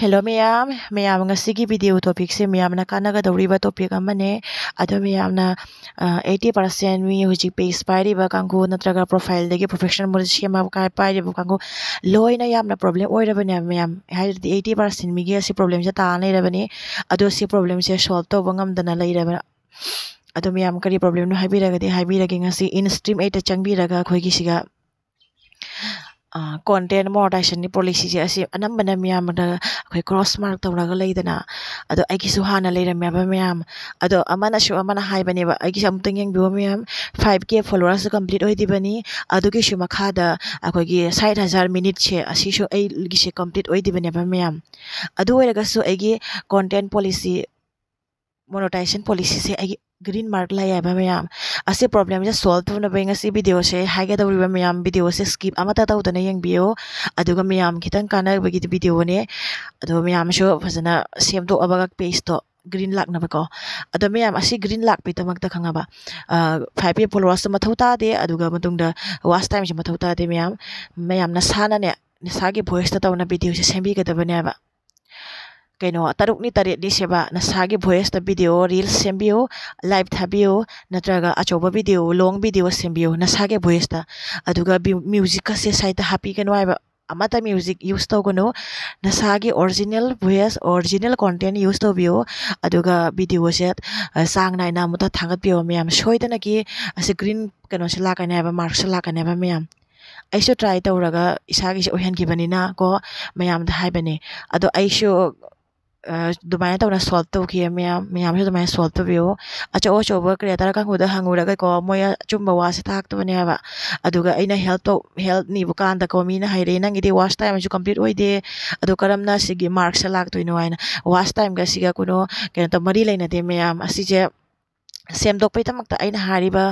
Hello ꯃꯌꯥꯝ ꯃꯌꯥꯝ ꯉꯁꯤꯒꯤ ꯚꯤꯗꯤꯑꯣ ꯇꯣꯄꯤꯛꯁꯦ ꯃꯌꯥꯝꯅ ꯀꯥꯟꯅꯒꯗꯧꯔꯤꯕ ꯇꯣꯄꯤꯛ ꯑꯃꯅꯦ ꯑꯗꯣ ꯃꯌꯥꯝꯅ ꯑꯩꯠꯇꯤ ꯄꯥꯔꯁꯦꯟ ꯃꯤ ꯍꯧꯖꯤꯛ ꯄꯦꯖ ꯄꯥꯏꯔꯤꯕ ꯀꯥꯡꯕꯨ ꯅꯠꯇ꯭ꯔꯒ ꯄ꯭ꯔꯣꯐꯥꯏꯜꯗꯒꯤ ꯄ꯭ꯔꯣꯐꯦꯁꯅꯦꯜ ꯃꯣꯗꯦꯜ ꯁꯦꯝꯕ ꯄꯥꯏꯔꯤꯕ ꯀꯥꯡꯕꯨ ꯂꯣꯏꯅ ꯌꯥꯝꯅ ꯄ꯭ꯔꯣꯕ꯭ꯂꯦꯝ ꯑꯣꯏꯔꯕꯅꯦ ꯃꯌꯥꯝ ꯍꯥꯏꯔꯗꯤ ꯑꯩꯠꯇꯤ ꯄꯥꯔꯁꯦꯟ ꯃꯤꯒꯤ ꯑꯁꯤ ꯄ꯭ꯔꯣꯕ꯭ꯂꯦꯝꯁꯦ ꯇꯥꯔ ꯂꯩꯔꯕꯅꯤ ꯑꯗꯣ ꯁꯤ ꯄ꯭ꯔꯣꯕ꯭ꯂꯦꯝꯁꯦ ꯁꯣꯜꯕ ꯇꯧꯕ ꯉꯝꯗꯅ ꯂꯩꯔꯕ ꯑꯗꯣ ꯃꯌꯥꯝ ꯀꯔꯤ ꯄ꯭ꯔꯣꯕ꯭ꯂꯦꯝꯅꯣ ꯍꯥꯏꯕꯤꯔꯒꯗꯤ ꯍꯥꯏꯕꯤꯔꯒꯦ ꯉꯁꯤ ꯏꯟ ꯁ꯭ꯇ꯭ꯔꯤꯝ ꯑꯩꯠꯇ ꯆꯪꯕꯤꯔꯒ ꯑꯩꯈꯣꯏꯒꯤꯁꯤꯒ ꯀꯣꯟꯇꯦꯟ ꯃꯣꯗꯔꯦꯁꯟꯒꯤ ꯄꯣꯂꯤꯁꯤꯁꯦ ꯑꯁꯤ ꯑꯅꯝꯕꯅ ꯃꯌꯥꯝꯅ ꯑꯩꯈꯣꯏ ꯀ꯭ꯔꯣꯁ ꯃꯥꯔꯛ ꯇꯧꯔꯒ ꯂꯩꯗꯅ ꯑꯗꯣ ꯑꯩꯒꯤꯁꯨ ꯍꯥꯟꯅ ꯂꯩꯔꯝꯃꯦꯕ ꯃꯌꯥꯝ ꯑꯗꯣ ꯑꯃꯅꯁꯨ ꯑꯃꯅ ꯍꯥꯏꯕꯅꯦꯕ ꯑꯩꯒꯤꯁꯨ ꯑꯃꯨꯛꯇꯪ ꯌꯦꯡꯕꯤꯌꯣ ꯃꯌꯥꯝ ꯐꯥꯏꯚ ꯀꯦ ꯐꯣꯂꯣꯋꯔꯁꯨ ꯀꯝꯄ꯭ꯂꯤꯠ ꯑꯣꯏꯗꯤꯕꯅꯤ ꯑꯗꯨꯒꯤꯁꯨ ꯃꯈꯥꯗ ꯑꯩꯈꯣꯏꯒꯤ ꯁꯥꯏꯠ ꯍꯖꯥꯔ ꯃꯤꯅꯤꯠꯁꯦ ꯑꯁꯤꯁꯨ ꯑꯩꯒꯤꯁꯦ ꯀꯝꯄ꯭ꯂꯤꯠ ꯑꯣꯏꯗꯤꯕꯅꯦꯕ ꯃꯌꯥꯝ ꯑꯗꯨ ꯑꯣꯏꯔꯒꯁꯨ ꯑꯩꯒꯤ ꯀꯣꯟꯇꯦꯟ ꯄꯣꯂꯤꯁꯤ ꯃꯣꯅꯣꯇꯥꯏꯖꯦꯁꯟ ꯄꯣꯂꯤꯁꯤꯁꯦ ꯑꯩꯒꯤ ꯒ꯭ꯔꯤꯟ ꯃꯥꯔꯛ ꯂꯩꯌꯦꯕ ꯃꯌꯥꯝ ꯑꯁꯤ ꯄ꯭ꯔꯣꯕ꯭ꯂꯦꯝꯁꯦ ꯁꯣꯜꯕ ꯇꯧꯅꯕ ꯉꯁꯤ ꯚꯤꯗꯤꯑꯣꯁꯦ ꯍꯥꯏꯒꯗꯧꯔꯤꯕ ꯃꯌꯥꯝ ꯚꯤꯗꯤꯑꯣꯁꯦ ꯁ꯭ꯀꯤꯞ ꯑꯃꯠꯇ ꯇꯧꯗꯅ ꯌꯦꯡꯕꯤꯌꯨ ꯑꯗꯨꯒ ꯃꯌꯥꯝ ꯈꯤꯇꯪ ꯀꯥꯟꯅꯕꯒꯤ ꯚꯤꯗꯤꯑꯣꯅꯦ ꯑꯗꯣ ꯃꯌꯥꯝꯁꯨ ꯐꯖꯅ ꯁꯦꯝꯗꯣꯛꯑꯕꯒ ꯄꯦꯖꯇꯣ ꯒ꯭ꯔꯤꯟ ꯂꯥꯛꯅꯕꯀꯣ ꯑꯗꯣ ꯃꯌꯥꯝ ꯑꯁꯤ ꯒ꯭ꯔꯤꯟ ꯂꯥꯛꯄꯒꯤꯗꯃꯛꯇ ꯈꯪꯉꯕ ꯐꯥꯏꯚ ꯀꯦ ꯐꯣꯂꯣꯋꯔꯁꯇꯣ ꯃꯊꯧ ꯇꯥꯗꯦ ꯑꯗꯨꯒ ꯃꯇꯨꯡꯗ ꯋꯥꯆ ꯇꯥꯏꯝꯁꯨ ꯃꯊꯧ ꯇꯥꯗꯦ ꯃꯌꯥꯝ ꯃꯌꯥꯝ ꯅꯁꯥꯅꯅꯦ ꯅꯁꯥꯒꯤ ꯚꯣꯏꯁꯇ ꯇꯧꯅ ꯚꯤꯗꯤꯑꯣꯁꯦ ꯁꯦꯝꯕꯤꯒꯗꯕꯅꯦꯕ ꯀꯩꯅꯣ ꯇꯔꯨꯛꯅꯤ ꯇꯔꯦꯠꯅꯤ ꯁꯦꯕ ꯅꯁꯥꯒꯤ ꯚꯣꯏꯁꯇ ꯚꯤꯗꯤꯑꯣ ꯔꯤꯜꯁ ꯁꯦꯝꯕꯤꯌꯨ ꯂꯥꯏꯚ ꯊꯥꯕꯤꯌꯨ ꯅꯠꯇ꯭ꯔꯒ ꯑꯆꯧꯕ ꯚꯤꯗꯤꯑꯣ ꯂꯣꯡ ꯚꯤꯗꯤꯑꯣ ꯁꯦꯝꯕꯤꯌꯨ ꯅꯁꯥꯒꯤ ꯚꯣꯏꯁꯇ ꯑꯗꯨꯒ ꯃ꯭ꯌꯨꯖꯤꯛꯀꯁꯦ ꯁꯥꯏꯠꯇ ꯍꯥꯞꯄꯤꯒꯅꯨ ꯍꯥꯏꯕ ꯑꯃꯠꯇ ꯃ꯭ꯌꯨꯖꯤꯛ ꯌꯨꯁ ꯇꯧꯒꯅꯨ ꯅꯁꯥꯒꯤ original voice original content use ꯇꯧꯕꯤꯌꯨ ꯑꯗꯨꯒ ꯚꯤꯗꯤꯑꯣꯁꯦ ꯆꯥꯡ ꯅꯥꯏꯅ ꯑꯃꯨꯛꯇ ꯊꯥꯒꯠꯄꯤꯌꯣ ꯃꯌꯥꯝ ꯁꯣꯏꯗꯅꯀꯤ ꯑꯁꯤ ꯒ꯭ꯔꯤꯟ ꯀꯩꯅꯣꯁꯦ ꯂꯥꯛꯀꯅꯤ ꯍꯥꯏꯕ ꯃꯥꯔꯛꯁꯦ ꯂꯥꯛꯀꯅꯤ ꯍꯥꯏꯕ ꯃꯌꯥꯝ ꯑꯩꯁꯨ ꯇ꯭ꯔꯥꯏ ꯇꯧꯔꯒ ꯏꯁꯥꯒꯤꯁꯦ ꯑꯣꯏꯍꯟꯈꯤꯕꯅꯤꯅ ꯀꯣ ꯃꯌꯥꯝꯗ ꯍꯥꯏꯕꯅꯦ ꯑꯗꯣ ꯑꯩꯁꯨ ꯑꯗꯨꯃꯥꯏꯅ ꯇꯧꯅ ꯁꯣꯜꯕ ꯇꯧꯈꯤ ꯃꯌꯥꯝ ꯃꯌꯥꯝꯁꯨ ꯑꯗꯨꯃꯥꯏꯅ ꯁꯣꯜꯕ ꯇꯧꯕꯤꯌꯨ ꯑꯆꯧ ꯑꯆꯧꯕ ꯀ꯭ꯔꯤꯌꯦꯇꯔ ꯀꯥꯡꯕꯨꯗ ꯍꯪꯉꯨꯔꯒꯀꯣ ꯃꯣꯏ ꯑꯆꯨꯝꯕ ꯋꯥꯁꯦ ꯇꯥꯛꯇꯕꯅꯦ ꯍꯥꯏꯕ ꯑꯗꯨꯒ ꯑꯩꯅ ꯍꯦꯜꯞ ꯇꯧ ꯍꯦꯜꯞ ꯅꯤꯕ ꯀꯥꯟꯗꯀꯣ ꯃꯤꯅ ꯍꯥꯏꯔꯛꯑꯦ ꯅꯪꯒꯤꯗꯤ ꯋꯥꯆ ꯇꯥꯏꯝꯁꯨ ꯀꯝꯄ꯭ꯂꯤꯠ ꯑꯣꯏꯗꯦ ꯑꯗꯣ ꯀꯔꯝꯅ ꯁꯤꯒꯤ ꯃꯥꯔꯛꯁꯦ ꯂꯥꯛꯇꯣꯏꯅꯣ ꯍꯥꯏꯅ ꯋꯥꯆ ꯇꯥꯏꯝꯒ ꯁꯤꯒ ꯀꯩꯅꯣ ꯀꯩꯅꯣ ꯇꯧ ꯃꯔꯤ ꯂꯩꯅꯗꯦ ꯃꯌꯥꯝ ꯑꯁꯤꯁꯦ ꯁꯦꯝꯗꯣꯛꯄꯒꯤꯗꯃꯛꯇ ꯑꯩꯅ ꯍꯥꯏꯔꯤꯕ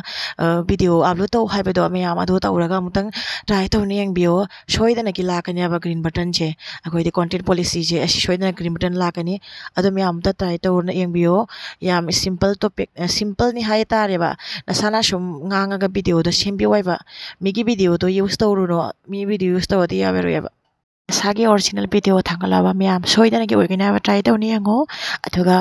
ꯚꯤꯗꯤꯑꯣ ꯑꯞꯂꯣꯗ ꯇꯧ ꯍꯥꯏꯕꯗꯣ ꯃꯌꯥꯝ ꯑꯗꯨ ꯇꯧꯔꯒ ꯑꯃꯨꯛꯇꯪ ꯇ꯭ꯔꯥꯏ ꯇꯧꯅ ꯌꯦꯡꯕꯤꯌꯣ ꯁꯣꯏꯗꯅꯀꯤ ꯂꯥꯛꯀꯅꯦꯕ ꯒ꯭ꯔꯤꯟ ꯕꯇꯟꯁꯦ ꯑꯩꯈꯣꯏꯗꯤ ꯀꯣꯟꯇꯦꯟ ꯄꯣꯂꯤꯁꯤꯁꯦ ꯑꯁꯤ ꯁꯣꯏꯗꯅ ꯒ꯭ꯔꯤꯟ ꯕꯇꯟ ꯂꯥꯛꯀꯅꯤ ꯑꯗꯣ ꯃꯌꯥꯝ ꯑꯝꯇ ꯇ꯭ꯔꯥꯏ ꯇꯧꯔꯅ ꯌꯦꯡꯕꯤꯌꯣ ꯌꯥꯝ ꯁꯤꯝꯄꯜ ꯇꯣꯄꯤꯛ ꯁꯤꯝꯄꯜꯅꯤ ꯍꯥꯏꯇꯥꯔꯦꯕ ꯅꯁꯥꯅ ꯁꯨꯝ ꯉꯥꯡꯉꯒ ꯚꯤꯗꯤꯑꯣꯗꯣ ꯁꯦꯝꯕꯤꯌꯨ ꯍꯥꯏꯕ ꯃꯤꯒꯤ ꯚꯤꯗꯤꯑꯣꯗꯣ ꯌꯨꯁ ꯇꯧꯔꯨꯅꯣ ꯃꯤ ꯚꯤꯗꯤꯑꯣ ꯌꯨꯁ ꯇꯧꯔꯗꯤ ꯌꯥꯔꯣꯏꯕ ꯅꯁꯥꯒꯤ ꯑꯣꯔꯤꯖꯤꯅꯦꯜ ꯚꯤꯗꯤꯑꯣ ꯊꯥꯒꯠꯂꯕ ꯃꯌꯥꯝ ꯁꯣꯏꯗꯅꯒꯤ ꯑꯣꯏꯒꯅꯤ ꯍꯥꯏꯕ ꯇ꯭ꯔꯥꯏ ꯇꯧꯅ ꯌꯦꯡꯉꯣ ꯑꯗꯨꯒ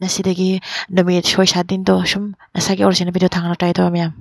ꯉꯁꯤꯗꯒꯤ ꯅꯨꯃꯤꯠ ꯁꯣꯏ ꯁꯥꯠ ꯇꯤꯟꯗꯣ ꯁꯨꯝ ꯅꯁꯥꯒꯤ ꯑꯣꯔꯤꯖꯤꯅꯦꯜ ꯚꯤꯗꯤꯑꯣ ꯊꯥꯒꯠꯂ ꯇ꯭ꯔꯥꯏ ꯇꯧꯕ ꯃꯌꯥꯝ